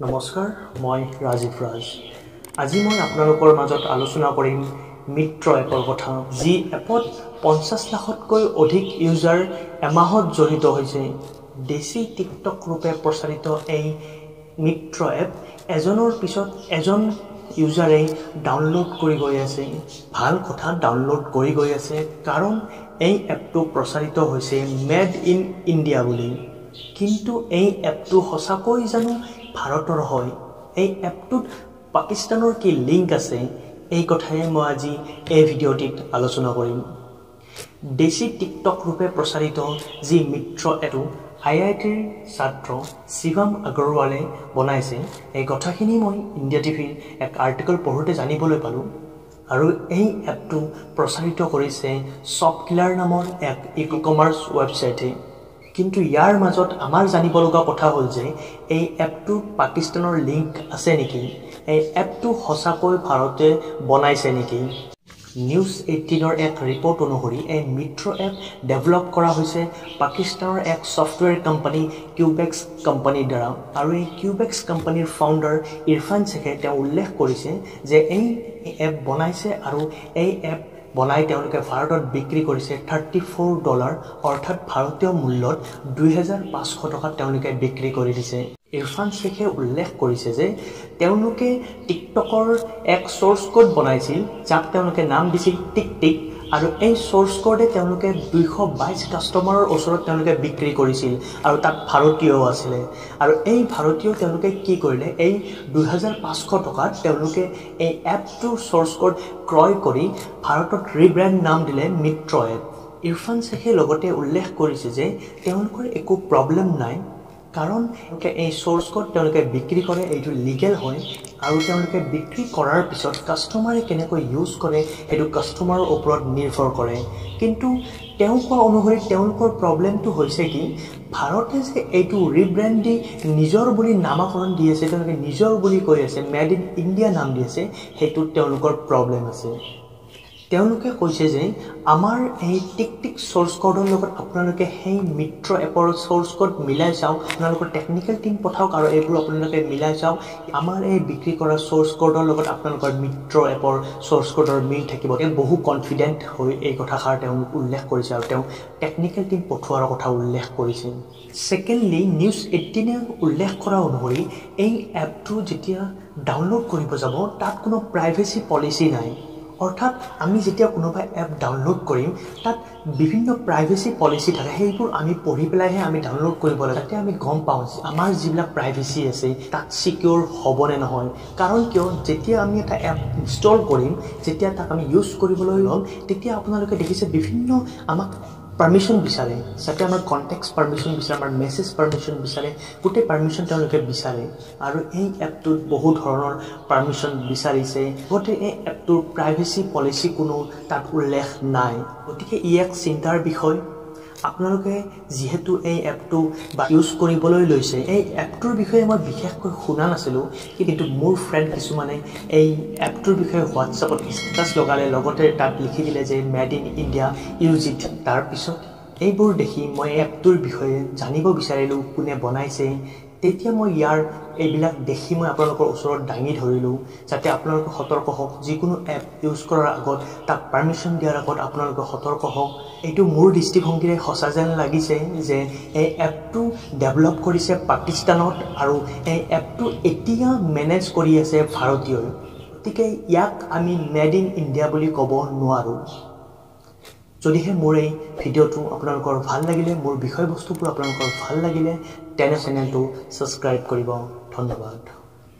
নমস্কাৰ মই ৰাজীৱ ৰাজ। আজি মই আপোনালোকৰ মাজত আলোচনা কৰিম মিত্ৰ এপৰ কথা যি এপত পঞ্চাছ লাখতকৈ অধিক ইউজাৰ এমাহত জড়িত হৈছে। দেশী টিকটক ৰূপে প্ৰচাৰিত এই মিত্ৰ এপ এজনৰ পিছত এজন ইউজাৰে ডাউনলোড কৰি গৈ আছে। ভাল কথা ডাউনলোড কৰি গৈ আছে কাৰণ এই এপটো প্ৰচাৰিত হৈছে মেড ইন ইণ্ডিয়া বুলি। কিন্তু এই এপটো সঁচাকৈ জানো ভাৰতৰ হয় এই এপটোত পাকিস্তানৰ কি লিংক আছে এই কথাই মই আজি এই ভিডিঅ'টিত আলোচনা কৰিম। দেশী টিকটক ৰূপে প্ৰচাৰিত যি মিত্ৰ এপটো আই আই টিৰ ছাত্ৰ শিৱম আগৰৱালে বনাইছে এই কথাখিনি মই ইণ্ডিয়া টিভিৰ এক আৰ্টিকল পঢ়োঁতে জানিবলৈ পালোঁ আৰু এই এপটো প্ৰচাৰিত কৰিছে শ্বপ কিলাৰ নামৰ এক ই কমাৰ্চ ৱেবছাইটে কিন্তু ইয়াৰ মাজত আমাৰ জানিব লগা কথা হ'ল যে এই এপটোত পাকিস্তানৰ লিংক আছে নেকি? এই এপটো সঁচাকৈ ভাৰতে বনাইছে নেকি? নিউজ এইটিনৰ এক ৰিপৰ্ট অনুসৰি এই মিত্ৰ এপ ডেভেলপ কৰা হৈছে পাকিস্তানৰ এক ছফ্টৱেৰ কোম্পানী কিউবেক্স কোম্পানীৰ দ্বাৰা। আৰু এই কিউবেক্স কোম্পানীৰ ফাউণ্ডাৰ ইৰফান শ্বেখে তেওঁ উল্লেখ কৰিছে যে এই এপ বনাইছে আৰু এই এপ বনাই তেওঁলোকে ভাৰতত বিক্ৰী কৰিছে থাৰ্টি ফ'ৰ ডলাৰ অৰ্থাৎ ভাৰতীয় মূল্যত দুই হেজাৰ পাঁচশ টকাত তেওঁলোকে বিক্ৰী কৰি দিছে। ইৰফান শ্বেখে উল্লেখ কৰিছে যে তেওঁলোকে টিকটকৰ এক চ'ৰ্চ কোড বনাইছিল যাক তেওঁলোকে নাম দিছিল টিক টিক আৰু এই চ'ৰ্চ কোডে তেওঁলোকে দুইশ বাইছ কাষ্টমাৰৰ ওচৰত তেওঁলোকে বিক্ৰী কৰিছিল আৰু তাত ভাৰতীয়ও আছিলে। আৰু এই ভাৰতীয় তেওঁলোকে কি কৰিলে এই দুহেজাৰ পাঁচশ টকাত তেওঁলোকে এই এপটোৰ চ'ৰ্চ কোড ক্ৰয় কৰি ভাৰতত ৰিব্ৰেণ্ড নাম দিলে মিত্ৰ এপ ইৰফান শ্বেখে লগতে উল্লেখ কৰিছে যে তেওঁলোকৰ একো প্ৰব্লেম নাই কাৰণ তেওঁলোকে এই চ'ৰ্চ কোড তেওঁলোকে বিক্ৰী কৰে এইটো লিগেল হয় আৰু তেওঁলোকে বিক্ৰী কৰাৰ পিছত কাষ্টমাৰে কেনেকৈ ইউজ কৰে সেইটো কাষ্টমাৰৰ ওপৰত নিৰ্ভৰ কৰে। কিন্তু তেওঁ কোৱা অনুসৰি তেওঁলোকৰ প্ৰব্লেমটো হৈছে কি ভাৰতে যে এইটো ৰিব্ৰেণ্ড নিজৰ বুলি নামাকৰণ দি আছে তেওঁলোকে নিজৰ বুলি কৈ আছে মেড ইন ইণ্ডিয়া নাম দি আছে সেইটোত তেওঁলোকৰ প্ৰব্লেম আছে। তেওঁলোকে কৈছে যে আমাৰ এই টিক টিক চ'ৰ্চ কোডৰ লগত আপোনালোকে সেই মিত্ৰ এপৰ চ'ৰ্চ কোড মিলাই চাওক আপোনালোকৰ টেকনিকেল টিম পঠাওক আৰু এইবোৰ আপোনালোকে মিলাই চাওক আমাৰ এই বিক্ৰী কৰা চ'ৰ্চ কোডৰ লগত আপোনালোকৰ মিত্ৰ এপৰ চ'ৰ্চ কোডৰ মিল থাকিব। তেওঁ বহু কনফিডেণ্ট হৈ এই কথাষাৰ তেওঁ উল্লেখ কৰিছে আৰু তেওঁ টেকনিকেল টিম পঠোৱাৰ কথা উল্লেখ কৰিছে। ছেকেণ্ডলি নিউজ এইটিনে উল্লেখ কৰা অনুসৰি এই এপটো যেতিয়া ডাউনলোড কৰিব যাব তাত কোনো প্ৰাইভেচি পলিচি নাই। অৰ্থাৎ আমি যেতিয়া কোনোবা এপ ডাউনলোড কৰিম তাত বিভিন্ন প্ৰাইভেচি পলিচি থাকে সেইবোৰ আমি পঢ়ি পেলাইহে আমি ডাউনলোড কৰিব লাগে। যাতে আমি গম পাওঁ আমাৰ যিবিলাক প্ৰাইভেচি আছে তাত ছিকিউৰ হ'বনে নহয়। কাৰণ কিয়? যেতিয়া আমি এটা এপ ইনষ্টল কৰিম যেতিয়া তাক আমি ইউজ কৰিবলৈ ল'ম তেতিয়া আপোনালোকে দেখিছে বিভিন্ন আমাক পাৰ্মিশ্যন বিচাৰে যাতে আমাৰ কণ্টেক্টছ পাৰ্মিশ্যন বিচাৰে আমাৰ মেছেজ পাৰ্মিশ্যন বিচাৰে গোটেই পাৰ্মিশ্যন তেওঁলোকে বিচাৰে। আৰু এই এপটোত বহু ধৰণৰ পাৰ্মিশ্যন বিচাৰিছে। গতিকে এই এপটোৰ প্ৰাইভেচি পলিচি কোনো তাত উল্লেখ নাই। গতিকে ই এক চিন্তাৰ বিষয়। আপোনালোকে যিহেতু এই এপটো বা ইউজ কৰিবলৈ লৈছে এই এপটোৰ বিষয়ে মই বিশেষকৈ শুনা নাছিলোঁ কিন্তু মোৰ ফ্ৰেণ্ড কিছুমানে এই এপটোৰ বিষয়ে হোৱাটছআপত ষ্টেটাছ লগালে লগতে তাত লিখি দিলে যে made in India use it তাৰপিছত এইবোৰ দেখি মই এপটোৰ বিষয়ে জানিব বিচাৰিলোঁ কোনে বনাইছে তেতিয়া মই ইয়াৰ এইবিলাক দেখি মই আপোনালোকৰ ওচৰত দাঙি ধৰিলোঁ যাতে আপোনালোকে সতৰ্ক হওক। যিকোনো এপ ইউজ কৰাৰ আগত তাক পাৰ্মিশ্যন দিয়াৰ আগত আপোনালোকে সতৰ্ক হওক। এইটো মোৰ দৃষ্টিভংগীৰে সঁচা যেন লাগিছে যে এই এপটো ডেভেলপ কৰিছে পাকিস্তানত আৰু এই এপটো এতিয়া মেনেজ কৰি আছে ভাৰতীয়ই গতিকে ইয়াক আমি মেড ইন ইণ্ডিয়া বুলি ক'ব নোৱাৰোঁ। যদিহে মোৰ এই ভিডিঅ'টো আপোনালোকৰ ভাল লাগিলে মোৰ বিষয়বস্তুবোৰ আপোনালোকৰ ভাল লাগিলে তেনে চেনেলটো ছাবস্ক্ৰাইব কৰিব। ধন্যবাদ।